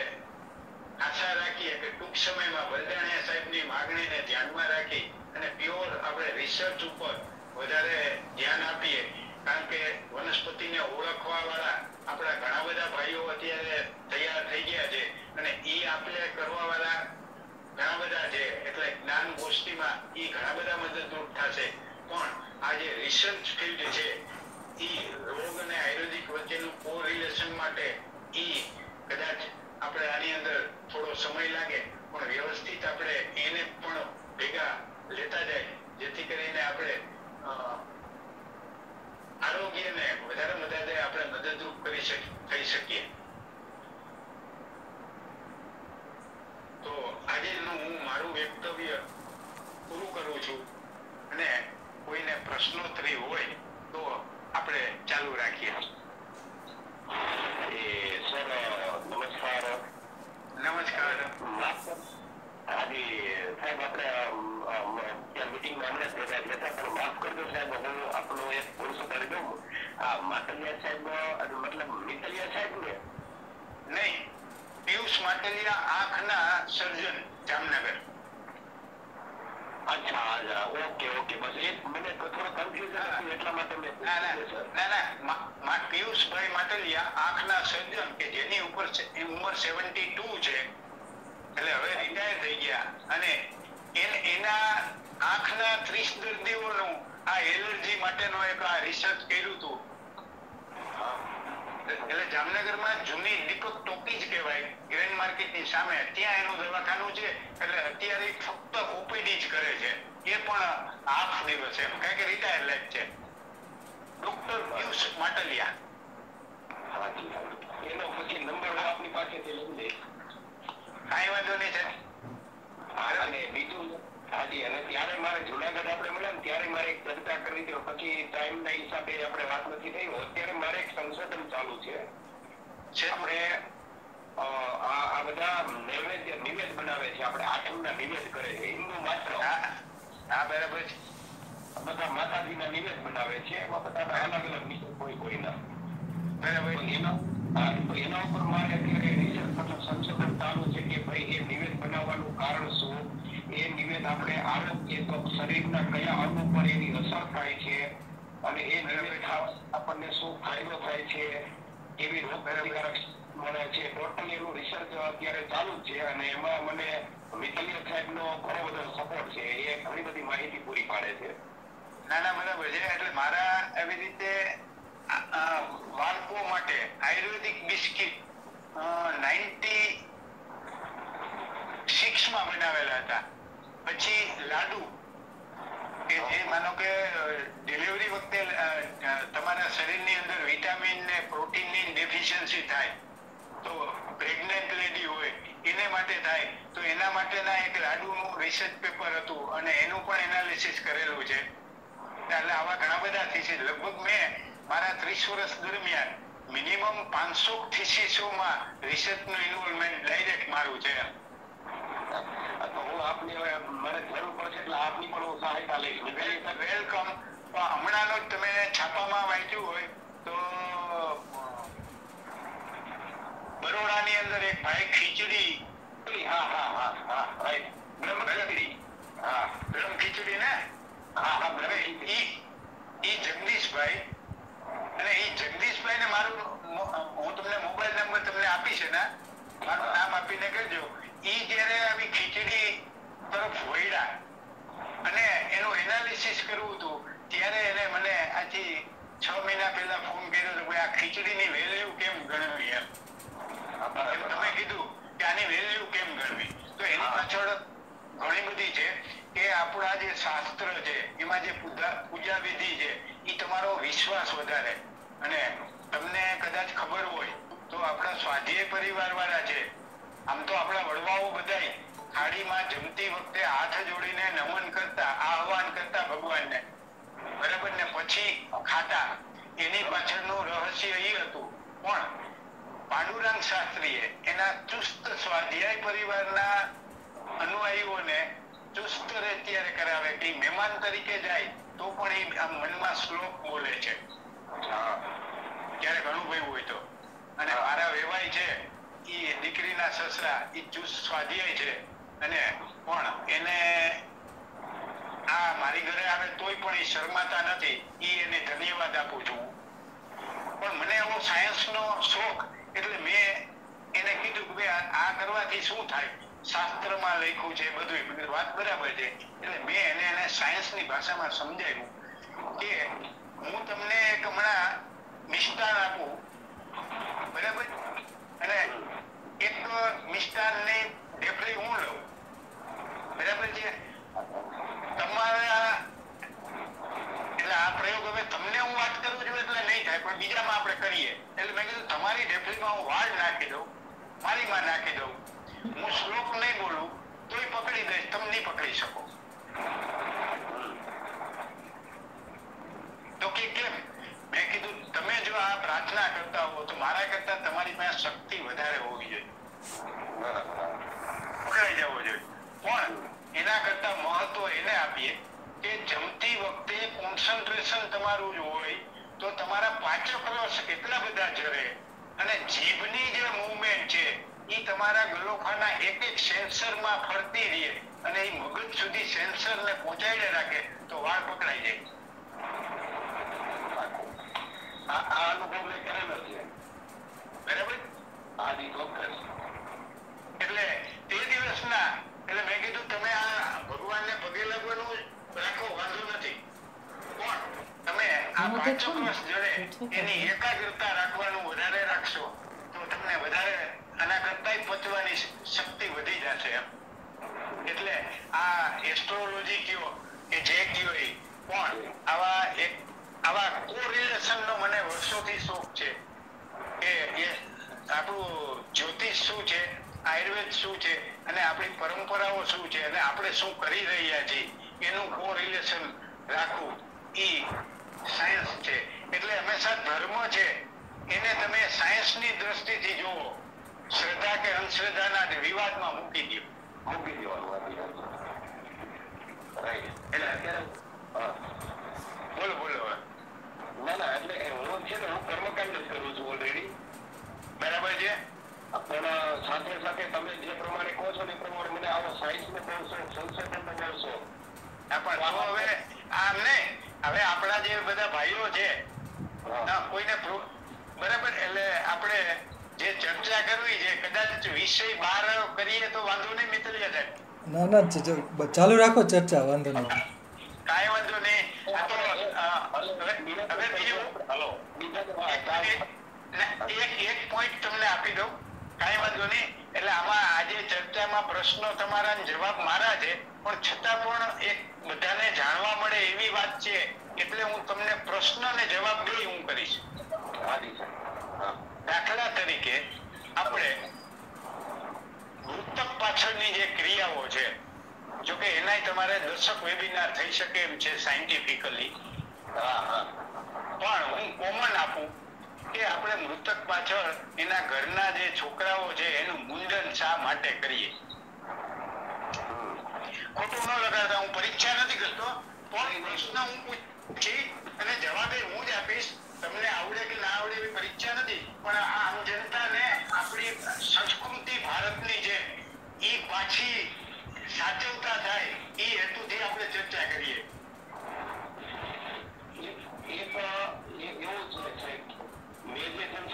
આશા રાખીએ કે ટૂંક સમયમાં બલદાણિયા સાહેબની માગણીને ધ્યાનમાં રાખી અને પ્યોર આપણે રિસર્ચ ઉપર વધારે ધ્યાન આપીએ. કારણ કે વનસ્પતિને ઓળખવા વાળા આપણા ઘણા બધા ભાઈઓ અત્યારે તૈયાર થઈ ગયા છે. અને ઈ આપણે કરવા વાળા ઘણા બધા છે. એટલે જ્ઞાન ગોષ્ઠીમાં ઈ ઘણા બધા મદદરૂપ થશે. પણ આ જે રિસર્ચ ફિલ્ડ છે, ઈ રોગ અને આયુર્વેદિક વચ્ચેનું કોરિલેશન માટે ઈ કદાચ આપણે આની અંદર થોડો સમય લાગે, પણ વ્યવસ્થિત આપણે એને પણ ભેગા લેતા જાય. જેથી કરીને આપણે આરોગ્યને વધારે વધારે આપણે મદદરૂપ કરી શકીએ. તો આજેનું હું મારું વક્તવ્ય પૂરું કરું છું. અને કોઈને પ્રશ્નોત્તરી હોય તો આપણે ચાલુ રાખીએ. સર નમસ્કાર. નમસ્કાર. હાજી સાહેબ આપણે અમ, હમણાં જ ભેગા થયા પણ માફ કરજો સાહેબ હું આપનો એક ભૂલ સુધારી દઉં. આ માટલિયા સાહેબ મતલબ મિતલિયા સાહેબ ને? નહીં પિયુષ માટલિયા આંખના સર્જન જામનગર. અચ્છા ઓકે ઓકે બસ એ જ મને કન્ફ્યુઝન એટલા માટે મેં ના ના ના ના મા- મા- પિયુષભાઈ માટલિયા આંખના સર્જન કે જેની ઉપર છે- એ ઉંમર 72 છે. એટલે હવે રિટાયર થઈ ગયા. અને એન- આંખના 30 દર્દીઓનું આ એલર્જી માટેનો એક આ રિસર્ચ કર્યું હતું. એટલે જામનગરમાં જૂની દીપક જ કહેવાય. ગ્રેન્ડ માર્કેટની સામે ત્યાં એનું દવાખાનું છે એટલે અત્યારે ફક્ત ઓપીડી જ કરે છે. એ પણ હાફ દિવસ એમ. કારણ કે રિટાયર લાઈફ છે. ડોક્ટર પિયુષ માટલિયા. એનો પછી નંબર હું આપની પાસેથી લઈ લઈશ કાંઈ વાંધો નહીં છે અને બીજું હાજી અને ત્યારે મારે જુનાગઢ આપણે મળ્યા ને ત્યારે મારે એક ચર્ચા કરી હતી પછી ટાઈમ ના હિસાબે આપણે વાત નથી થઈ. અત્યારે મારે એક સંશોધન ચાલુ છે. આપણે આ બધા નૈવેદ્ય નિવેદ બનાવે છે. આપણે આઠમના નિવેદ કરે છે. હિન્દુ માત્ર હા બરાબર છે. બધા માતાજીના નિવેદ બનાવે છે. એમાં બધા અલગ અલગ નિવેદ કોઈ કોઈના બરાબર તો એના એના ઉપર મારે અત્યારે આપણે આરોગ્ય તો શરીરના કયા અંગ ઉપર એની અસર થાય છે અને એ આપણને શું ફાયદો થાય છે, એવી રોગપ્રતિકારક મળે છે ટોટલ એનું રિસર્ચ અત્યારે ચાલુ છે અને એમાં મને મિતલિયા સાહેબનો ઘણો બધો સપોર્ટ છે, એ ઘણી બધી માહિતી પૂરી પાડે છે. ના ના, બરાબર છે. એટલે મારા એવી રીતે બાળકો માટે આયુર્વેદિક બિસ્કિટ નાઇન્ટી સિક્સમાં બનાવેલા હતા. પછી લાડુ. કે જે માનો કે ડિલિવરી વખતે તમારા શરીરની અંદર વિટામિન ને પ્રોટીનની ડેફિશિયન્સી થાય, તો પ્રેગ્નન્ટ લેડી હોય, એને માટે થાય, તો એના માટેના એક લાડુનું રિસર્ચ પેપર હતું અને એનું પણ એનાલિસિસ કરેલું છે. એટલે આવા ઘણા બધા થીસીસ લગભગ મેં મારા ત્રીસ વર્ષ દરમિયાન મિનિમમ પાંચસો થીસીસોમાં રિસર્ચનું ઇન્વોલ્વમેન્ટ ડાયરેક્ટ મારું છે. તો હું આપની મને જરૂર પડશે એટલે આપની પણ હું સહાયતા લઈશ. વેલકમ હમણાંનો જ તમે છાપામાં વાંચ્યું હોય તો બરોડાની અંદર એક ભાઈ ખીચડી. હા હા હા હા right. બ્રહ્મચર્ય. હા ગરમ ખીચડી ને? હા હા હવે બ્રહ્મચર્ય. ઈ ઈ જગદીશભાઈ અને ઈ જગદીશભાઈ ને મારું હું તમને મોબાઈલ નંબર તમને આપી ને મારું નામ આપીને કહેજો. સ્વાધ્યાય છે. અને પણ એને આ મારી ઘરે આવે તોય પણ એ શરમાતા નથી. એ એને ધન્યવાદ આપું છું. પણ મને એવો સાયન્સનો શોખ એટલે મેં એને કીધું કે આ આ કરવાથી શું થાય? શાસ્ત્રમાં લખ્યું છે બધું વાત બરાબર છે. એટલે મેં એને એને સાયન્સની ભાષામાં સમજાવ્યું કે હું તમને એક હમણાં મિષ્ટાન આપું. બરાબર? અને એક મિષ્ટાનની ઢેફલી હું લઉં? બરાબર છે? તમારા એટલે આ પ્રયોગ હવે તમને હું વાત કરું છું એટલે નહીં થાય, પણ બીજામાં આપણે કરીએ. એટલે મેં કીધું તમારી ઢેફલીમાં હું વાળ નાખી દઉં, મારીમાં નાખી દઉં. હું શ્લોક નહીં બોલું, તોય પકડી દઈશ, તમે નહીં પકડી શકો. તો કે કેમ? મેં કીધું તમે જો આ પ્રાર્થના કરતા હો, તો મારા કરતા તમારી પાસે શક્તિ વધારે હોવી જોઈએ. પકડાઈ જવો જોઈએ. પણ એના કરતા મહત્વ એને આપીએ કે જમતી વખતે કોન્સન્ટ્રેશન તમારું હોય, તો તમારા પાચક રસ એટલા બધા જરે અને જીભની જે મૂવમેન્ટ છે એ તમારા ગલોખાના એક એક સેન્સરમાં ફરતી રહે અને એ મગજ સુધી સેન્સરને પહોંચાડી રાખે તો વાળ પકડાઈ જાય. આ અનુભવ એટલે તે દિવસના એટલે મેં કીધું તમે આ ભગવાનને પગે લાગવાનું રાખો વાંધો નથી. પણ તમે આ પાંચ વર્ષ જડે એની એકાગ્રતા રાખવાનું વધારે રાખશો તો તમને વધારે આના કરતાંય પચવાની શક્તિ વધી જશે એમ. એટલે આ એસ્ટ્રોલોજી કયો કે જે કયો એ પણ આવા એક આવા કોરિલેશન નો મને વર્ષોથી શોખ છે કે આપણું જ્યોતિષ શું છે? આયુર્વેદ શું છે અને આપણી પરંપરાઓ શું છે અને આપણે શું કરી રહ્યા છીએ, એનું કોરિલેશન રાખવું એ સાયન્સ છે. એટલે હંમેશા ધર્મ છે, એને તમે સાયન્સની દ્રષ્ટિથી જુઓ. શ્રદ્ધા કે અંધશ્રદ્ધાના વિવાદમાં મૂકી દો મૂકી દેવાનું એટલે અત્યારે. બોલો બોલો. ના ના, એટલે હું છે ને, હું કર્મકાંડ જ કરું છું ઓલરેડી બરાબર છે? પણ સાથે સાથે તમે જે પ્રમાણે કહો છો ને પ્રમાણે મને આવો સાયન્સ ને બહુ સંશોધન નો બહુ પણ હવે આમ નહીં હવે આપણા જે બધા ભાઈઓ છે કોઈને બરાબર એટલે આપણે જે ચર્ચા કરવી છે કદાચ વિષય બહાર કરીએ તો વાંધો નહીં ના ના બ- ચાલુ રાખો ચર્ચા વાંધો નહીં. કાંઈ વાંધો નહીં. હવે બીજું. એક એક પોઈન્ટ તમને આપી દઉં. કાંઈ વાંધો નહીં. એટલે આમાં આજે ચર્ચામાં પ્રશ્નો તમારા જવાબ મારા છે. પણ છતાં પણ એક બધાને જાણવા મળે એવી વાત છે. એટલે હું તમને પ્રશ્ન ને જવાબ બે હું કરીશ. દાખલા તરીકે આપણે મૃતક પાછળની જે ક્રિયાઓ છે જો કે એનાય તમારે દશક વેબિનાર થઈ શકે એમ છે સાયન્ટિફિકલી પણ હું કોમન આપું. કે આપણે મૃતક પાછળ એના ઘરના જે છોકરાઓ છે, એનું મુંડન શા માટે કરીએ? ખોટું ન લગાડતા, હું પરીક્ષા નથી કરતો, પણ પ્રશ્ન હું પૂછી અને જવાબે હું જ આપીશ. તમને આવડે કે ના આવડે એવી પરીક્ષા નથી, પણ આ આમ જનતાને આપણી સંસ્કૃતિ, ભારતની છે એ પાછી સાચવતા થાય એ હેતુથી આપણે ચર્ચા કરીએ એક એક એવું છે સાહેબ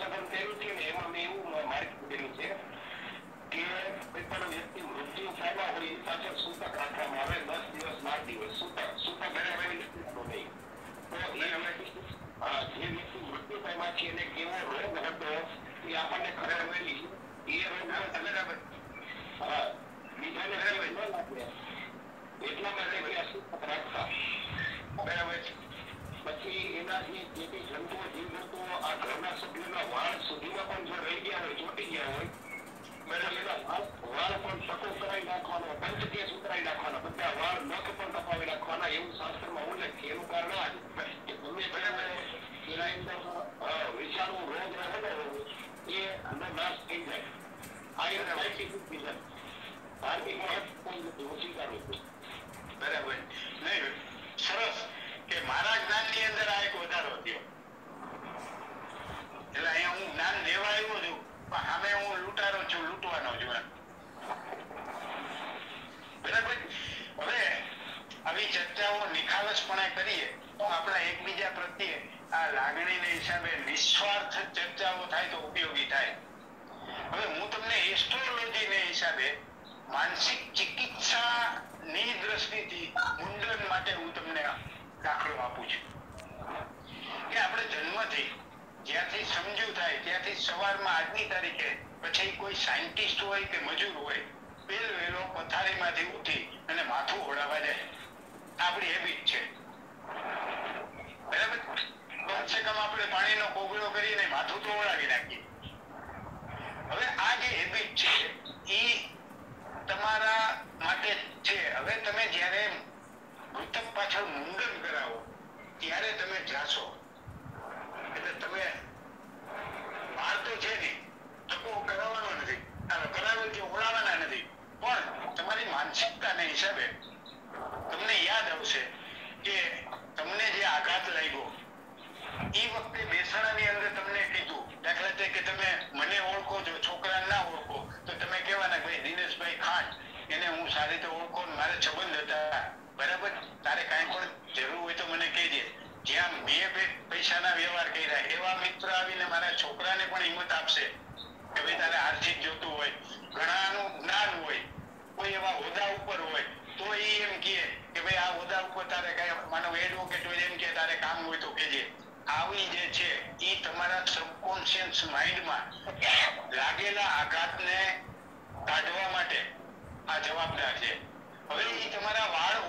સંશોધન કર્યું છે ને એમાં મેં એવું માર્ક કર્યું છે કે કોઈ પણ વ્યક્તિ મૃત્યુ થયેલા હોય સાથે સૂતક રાખવામાં આવે, દસ દિવસ, બાર દિવસ સૂતક સૂતક ઘરે નહીં. તો એ અમે જે વ્યક્તિ મૃત્યુ પામ્યા છે એને કેવો રોગ હતો એ આપણને ખબર આવેલી એ રોગ બરાબર. બીજાને ખબર ન લાગે. એટલા માટે રાખતા. બરાબર છે. પછી એના જે બી જંતુઓ જીવજંતુઓ આ ઘરના સભ્યોના વાળ સુધીમાં પણ જો રહી ગયા હોય, ચોટી ગયા હોય એના છે. એનું એના એ અંદર નાશ થઈ જાય. આ એક સાયન્ટિફિક રીઝન બરાબર. નહીં, સરસ. કે મારા જ્ઞાનની અંદર આ એક વધારો થયો. એટલે અહીંયા હું જ્ઞાન લેવા આવ્યો છું, પણ સામે હું લૂંટારો છું, લૂંટવાનો છું. બરાબર? હવે આવી ચર્ચાઓ નિખાલસપણે કરીએ, તો આપણા એકબીજા પ્રત્યે આ લાગણીને હિસાબે નિસ્વાર્થ ચર્ચાઓ થાય તો ઉપયોગી થાય. હવે હું તમને એસ્ટ્રોલોજીને હિસાબે માનસિક ચિકિત્સા ની દ્રષ્ટિથી મુંડન માટે હું તમને દાખલો આપું છું. કે આપણે જન્મથી જ્યાંથી સમજુ થાય, ત્યાંથી સવારમાં આજની તારીખે પછી કોઈ સાયન્ટિસ્ટ હોય કે મજૂર હોય, પેલ વેલો પથારીમાંથી ઉઠી અને માથું ઓળાવા જાય. આપણી હેબિટ છે. બરાબર? કમસે કમ આપણે પાણીનો કોગળો કરીને માથું તો ઓળાવી નાખીએ. હવે આ જે હેબિટ છે એ તમારા માટે છે. હવે તમે જ્યારે મૃતક પાછળ મુંડન કરાવો. ત્યારે તમે જાશો. એટલે તમે બહાર તો છે નહીં ધક્કો કરાવવાનો નથી. કરાવેલ કે ઓળાવાના નથી. પણ તમારી માનસિકતાને હિસાબે તમને યાદ આવશે કે તમને જે આઘાત લાગ્યો એ વખતે બેસણાની અંદર તમને કીધું, દાખલા તરીકે તમે મને ઓળખો છો છોકરા ના ઓળખો, તો તમે કહેવાના ભાઈ દિનેશભાઈ ખાંડ એને હું સારી રીતે ઓળખો મારે સંબંધ હતા. બરાબર? તારે કાંઈ પણ જરૂર હોય તો મને કહેજે. જ્યાં મેં બે પૈસાના વ્યવહાર કર્યા, એવા મિત્ર આવીને મારા છોકરાને પણ હિંમત આપશે કે ભાઈ તારે આર્થિક જોતું હોય, ઘણાનું જ્ઞાન હોય, કોઈ એવા હોદ્દા ઉપર હોય, તો એ એમ કહે કે ભાઈ આ હોદ્દા ઉપર તારે કઈ માનો એડવોકેટ હોય એમ કે તારે કામ હોય તો કહેજે. આવી જે છે એ તમારા સબકોન્શિયસ માઇન્ડમાં લાગેલા આઘાતને કાઢવા માટે આ જવાબદાર છે. હવે એ તમારા વાળ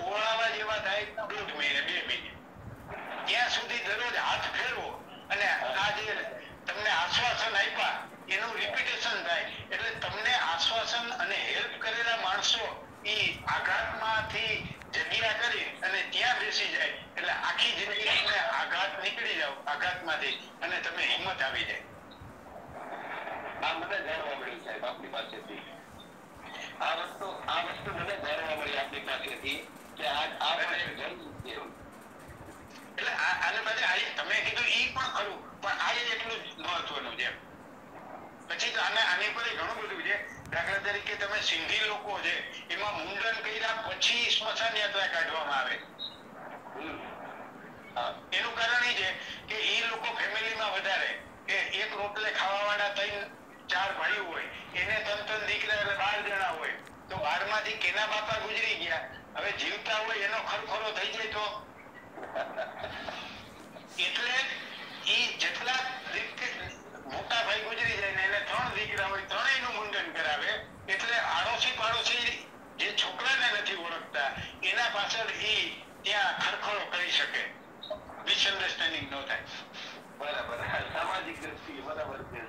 જગ્યા કરી અને ત્યાં બેસી જાય. એટલે આખી જિંદગી આઘાત નીકળી જાવ આઘાતમાંથી, અને તમે હિંમત આવી જાય. આ મને જાણવા મળ્યું સાહેબ આપની પાસેથી. આ વસ્તુ આ વસ્તુ મને જાણવા મળી આપની પાસેથી કે આ એટલે આને આ તમે કીધું ઈ પણ ખરું પણ આ એટલું મહત્વનું છે. પછી આને આને પર ઘણું બધું છે. દાખલા તરીકે તમે સિંધી લોકો છે એમાં મુંડન કર્યા પછી સ્મશાન યાત્રા કાઢવામાં આવે. એનું કારણ એ છે કે એ લોકો ફેમિલીમાં વધારે કે એક રોટલે ખાવાવાળા ત્રણ ચાર ભાઈઓ હોય, એને ત્રણ ત્રણ દીકરા એટલે બાર જણા હોય, તો બારમાંથી કેના બાપા ગુજરી ગયા? હવે જીવતા હોય એનો ખરખરો થઈ જાય તો? એટલે ઈ જેટલા મોટા ભાઈ ગુજરી જાય ને એને ત્રણ દીકરા હોય ત્રણેયનું મુંડન કરાવે, એટલે આડોશી પાડોશી જે છોકરાને નથી ઓળખતા, એના પાછળ ઈ ત્યાં ખરખરો કરી શકે. મિસઅન્ડરસ્ટેન્ડિંગ ન થાય. બરાબર. સામાજિક દ્રષ્ટિએ બરાબર છે.